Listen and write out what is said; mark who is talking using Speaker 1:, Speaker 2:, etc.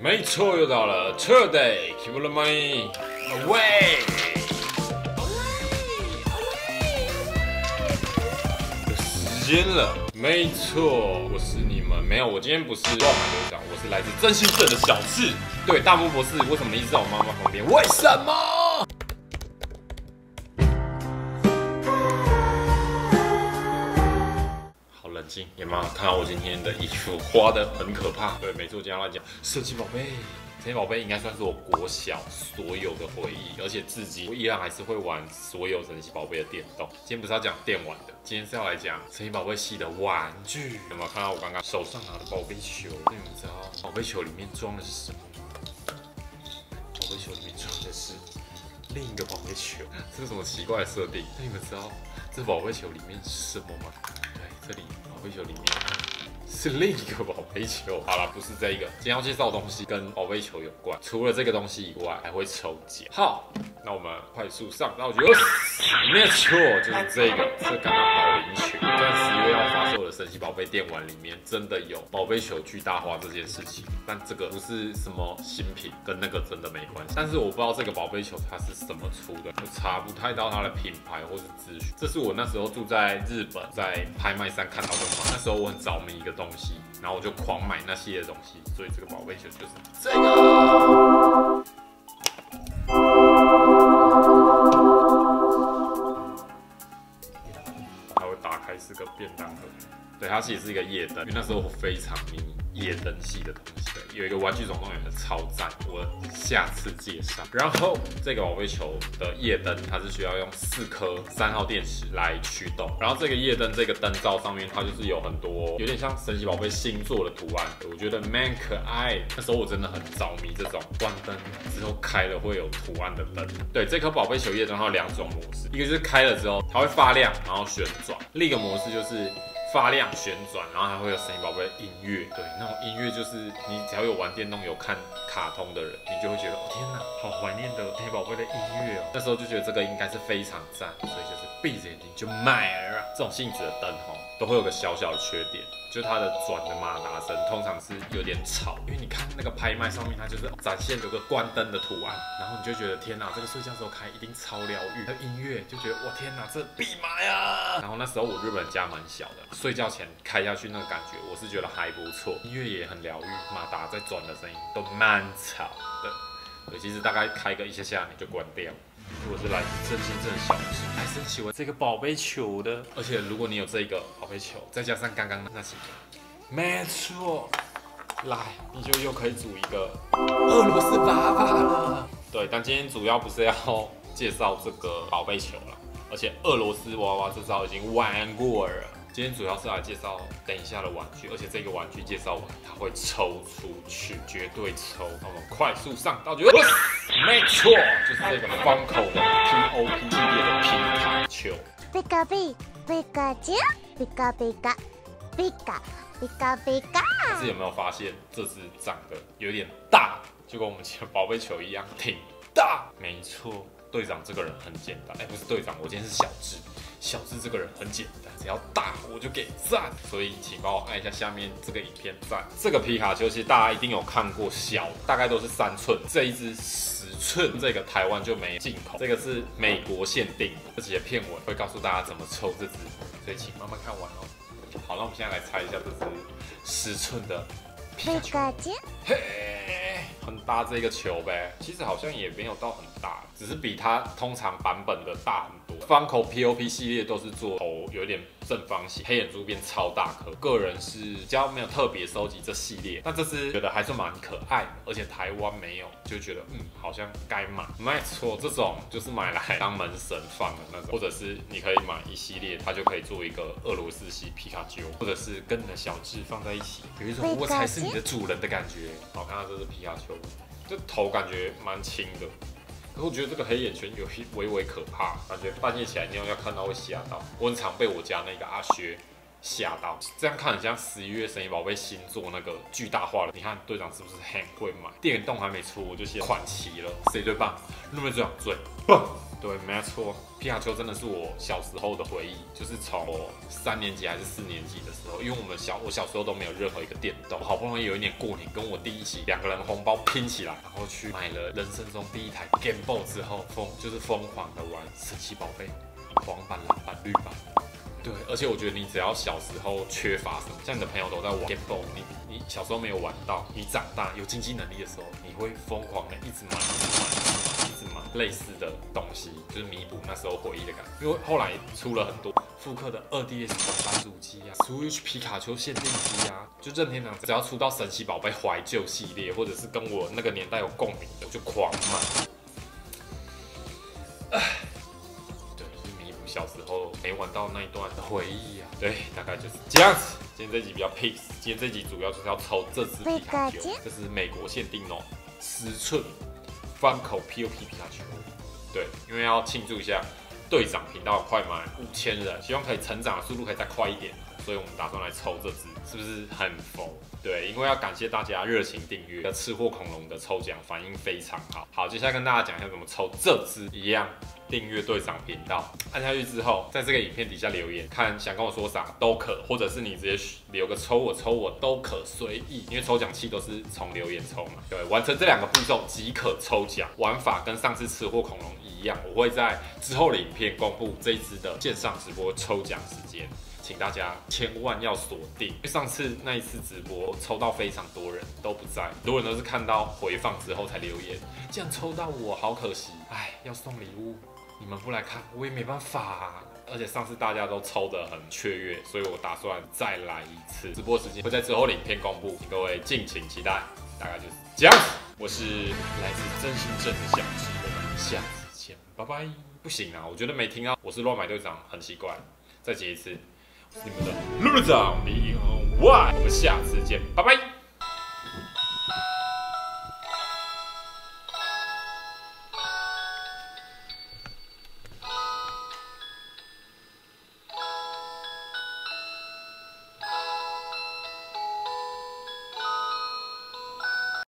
Speaker 1: 没错，又到了 Today Keep the money away。有时间了，没错，我是你们没有，我今天不是乱买队长，我是来自真心社的小智。对，大木博士，为什么一直在我妈妈旁边？为什么？好冷静，有没有看到我今天的衣服花的很可怕？对，没错，今天来讲神奇宝贝。神奇宝贝应该算是我国小所有的回忆，而且至今我依然还是会玩所有神奇宝贝的电动。今天不是要讲电玩的，今天是要来讲神奇宝贝系的玩具。有没有看到我刚刚手上拿的宝贝球？那你们知道宝贝球里面装的是什么吗？宝贝球里面装的是另一个宝贝球，这是什么奇怪的设定？那你们知道这宝贝球里面什么吗？对，这里宝贝球里面是另一个宝贝球。好了，不是这个。今天要介绍的东西跟宝贝球有关，除了这个东西以外，还会抽奖。好，那我们快速上道具。没错，就是这个，这刚刚保龄球，在十月要发售的神奇宝贝电玩里面，真的有宝贝球巨大化这件事情。但这个不是什么新品，跟那个真的没关系。但是我不知道这个宝贝球它是怎么出的，我查不太到它的品牌或是资讯。这是我那时候住在日本，在拍卖上看到的嘛。那时候我很着迷一个东东西，然后我就狂买那些的东西，所以这个宝贝球就是这个。它会打开是个便当盒，对，它其实是一个夜灯，因为那时候我非常迷夜灯系的东西。有一个玩具总动员的超赞，我下次介绍。然后这个宝贝球的夜灯，它是需要用四颗三号电池来驱动。然后这个夜灯这个灯罩上面，它就是有很多有点像神奇宝贝星座的图案，我觉得蛮可爱。那时候我真的很着迷这种关灯之后开了会有图案的灯。对，这颗宝贝球夜灯它有两种模式，一个就是开了之后它会发亮，然后旋转；另一个模式就是。发亮旋转，然后还会有神奇宝贝的音乐，对，那种音乐就是你只要有玩电动、有看卡通的人，你就会觉得，哦天哪，好怀念的神奇宝贝的音乐哦。那时候就觉得这个应该是非常赞，所以就是闭着眼睛就买了。这种性质的灯吼，都会有个小小的缺点，就是它的转的马达声通常是有点吵，因为你看那个拍卖上面，它就是展现有个关灯的图案，然后你就觉得天哪，这个睡觉时候开一定超疗愈。那音乐就觉得，哇天哪，这必买啊！然后那时候我日本家蛮小的。睡觉前开下去那个感觉，我是觉得还不错，音乐也很疗愈，马达在转的声音都蛮吵的。对，其实大概开个一下下你就关掉。我是来自真心正的小智，还是喜欢这个宝贝球的。而且如果你有这个宝贝球，再加上刚刚那几个，没错，来你就又可以组一个俄罗斯娃娃了。对，但今天主要不是要介绍这个宝贝球了。而且俄罗斯娃娃这招已经玩过了，今天主要是来介绍等一下的玩具，而且这个玩具介绍完，它会抽出去，绝对抽。那我们快速上道具，没错，就是这个方口的 POP 系列的皮卡球。
Speaker 2: 皮卡皮，皮卡丘，皮卡皮卡，皮卡皮卡皮卡。
Speaker 1: 可是有没有发现这只长得有点大，就跟我们前宝贝球一样，挺大。没错。队长这个人很简单，哎，不是队长，我今天是小智。小智这个人很简单，只要大我就给赞，所以请帮我按一下下面这个影片赞。这个皮卡丘其实大家一定有看过，小大概都是三寸，这一只十寸，这个台湾就没进口，这个是美国限定。这些片尾会告诉大家怎么抽这只，所以请慢慢看完哦。好，那我们现在来猜一下这只十寸的皮卡丘。嘿，很大这个球呗，其实好像也没有到很大。只是比它通常版本的大很多。方口 POP 系列都是做头有点正方形，黑眼珠变超大颗。个人是比较没有特别收集这系列，但这只觉得还是蛮可爱的，而且台湾没有，就觉得嗯好像该买。没错，这种就是买来当门神放的那种，或者是你可以买一系列，它就可以做一个俄罗斯系皮卡丘，或者是跟你的小智放在一起，有一种我才是你的主人的感觉。好，看到这是皮卡丘，这头感觉蛮轻的。可我觉得这个黑眼圈有微微可怕，感觉半夜起来尿尿看到会吓到。我很常被我家那个阿薛吓到。这样看很像十一月神奇宝贝新作那个巨大化了。你看队长是不是很会买？电动还没出，我就先款齐了。谁最棒？路飞队长最棒。对，没错，皮卡丘真的是我小时候的回忆，就是从我三年级还是四年级的时候，因为我们小我小时候都没有任何一个电动，好不容易有一年过年跟我弟一起两个人红包拼起来，然后去买了人生中第一台 Game Boy 之后，疯就是疯狂的玩神奇宝贝，黄版、蓝版、绿版。对，而且我觉得你只要小时候缺乏什么，像你的朋友都在玩 Game Boy，你你小时候没有玩到，你长大有经济能力的时候，你会疯狂的一直买、一直买、一直买类似的东西，就是弥补那时候回忆的感觉。因为后来出了很多复刻的二 DS 版版主机啊，Switch 皮卡丘限定机啊，就任天堂只要出到神奇宝贝怀旧系列，或者是跟我那个年代有共鸣的，我就狂买。没玩到那一段的回忆啊，对，大概就是。这样子。今天这集比较 peace，今天这集主要就是要抽这只皮卡丘，这是美国限定哦，十寸方口 POP 皮卡丘。对，因为要庆祝一下队长频道快满五千人，希望可以成长的速度可以再快一点，所以我们打算来抽这只，是不是很疯？对，因为要感谢大家热情订阅，吃货恐龙的抽奖反应非常好。好，接下来跟大家讲一下怎么抽这只一样。订阅队长频道，按下去之后，在这个影片底下留言，看想跟我说啥都可，或者是你直接留个抽我抽我都可随意，因为抽奖器都是从留言抽嘛。对，完成这两个步骤即可抽奖。玩法跟上次吃货恐龙一样，我会在之后的影片公布这一支的线上直播抽奖时间，请大家千万要锁定。上次那一次直播抽到非常多人都不在，很多人都是看到回放之后才留言，这样抽到我好可惜，哎，要送礼物。你们不来看，我也没办法啊。而且上次大家都抽得很雀跃，所以我打算再来一次。直播时间会在之后影片公布，请各位敬请期待。大概就是这样。我是来自真心真的想吃，我们下次见，拜拜。不行啊，我觉得没听到我是乱买队长，很奇怪。再接一次，你们的队长李永外，我们下次见，拜拜。